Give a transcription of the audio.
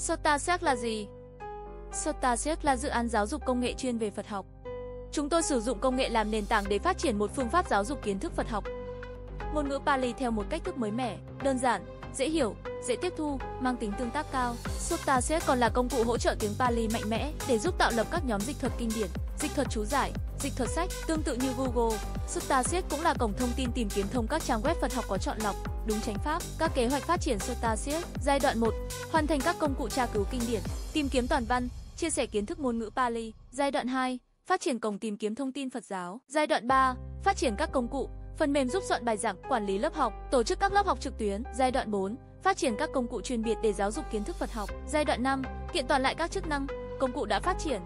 Sotasek là gì? Sotasek là dự án giáo dục công nghệ chuyên về Phật học. Chúng tôi sử dụng công nghệ làm nền tảng để phát triển một phương pháp giáo dục kiến thức Phật học. Ngôn ngữ Pali theo một cách thức mới mẻ, đơn giản, dễ hiểu, dễ tiếp thu, mang tính tương tác cao. Sotasearch còn là công cụ hỗ trợ tiếng Pali mạnh mẽ để giúp tạo lập các nhóm dịch thuật kinh điển, dịch thuật chú giải, dịch thuật sách, tương tự như Google. Sotasearch cũng là cổng thông tin tìm kiếm thông các trang web Phật học có chọn lọc, đúng chánh pháp. Các kế hoạch phát triển Sotasearch giai đoạn 1, hoàn thành các công cụ tra cứu kinh điển, tìm kiếm toàn văn, chia sẻ kiến thức ngôn ngữ Pali. Giai đoạn 2, phát triển cổng tìm kiếm thông tin Phật giáo. Giai đoạn 3, phát triển các công cụ, phần mềm giúp soạn bài giảng, quản lý lớp học, tổ chức các lớp học trực tuyến. Giai đoạn 4, phát triển các công cụ chuyên biệt để giáo dục kiến thức Phật học. Giai đoạn 5, kiện toàn lại các chức năng, công cụ đã phát triển,